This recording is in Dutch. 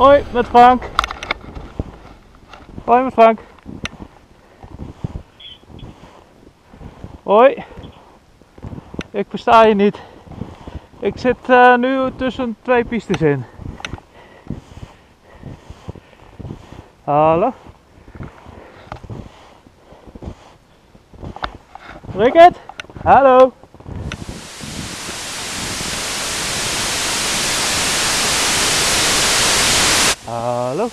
Hoi, met Frank. Hoi, met Frank. Hoi. Ik versta je niet. Ik zit uh, nu tussen twee pistes in. Hallo? Rickert? Hallo? Entendeu?